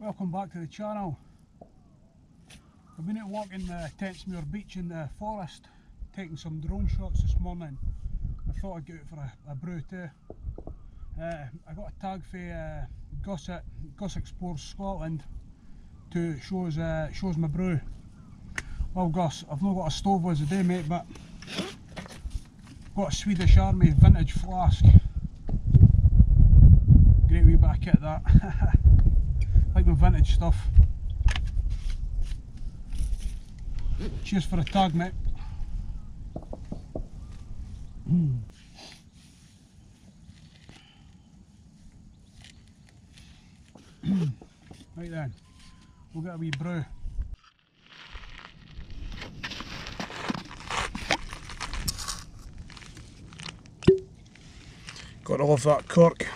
welcome back to the channel. I've been out walking the Tentsmuir beach in the forest, taking some drone shots this morning. I thought I'd get out for a, a brew too. Uh, I got a tag for uh, at, Gus Explores Scotland to shows uh, shows my brew. Well Gus, I've not got a stove as a day mate, but got a Swedish Army vintage flask. Great wee bit of kit that. like my vintage stuff. Cheers for a tag, mate. Hmm. right then, we'll get a wee brew. Got all of that cork.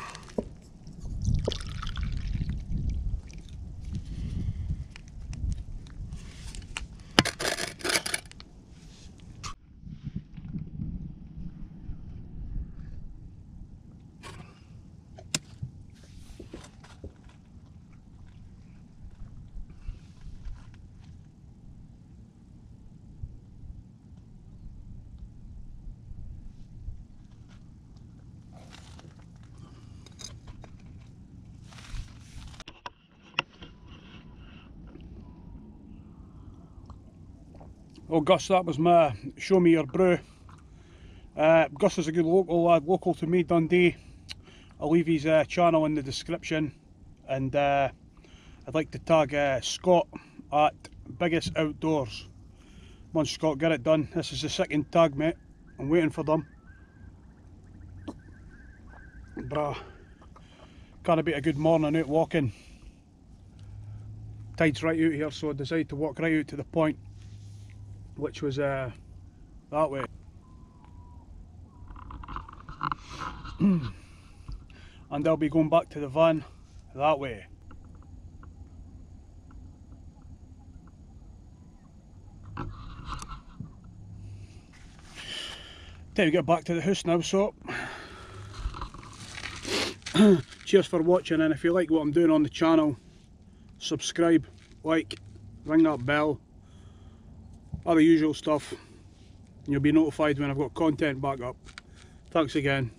Well Gus, that was my show me your brew. Uh, Gus is a good local lad, local to me, Dundee. I'll leave his uh, channel in the description and uh, I'd like to tag uh, Scott at Biggest Outdoors. Come on Scott, get it done. This is the second tag mate. I'm waiting for them. Bruh, can't be a good morning out walking. Tide's right out here so I decided to walk right out to the point which was uh, that way. and I'll be going back to the van that way. Time to get back to the house now, so cheers for watching and if you like what I'm doing on the channel, subscribe, like, ring that bell the usual stuff and you'll be notified when I've got content back up. Thanks again.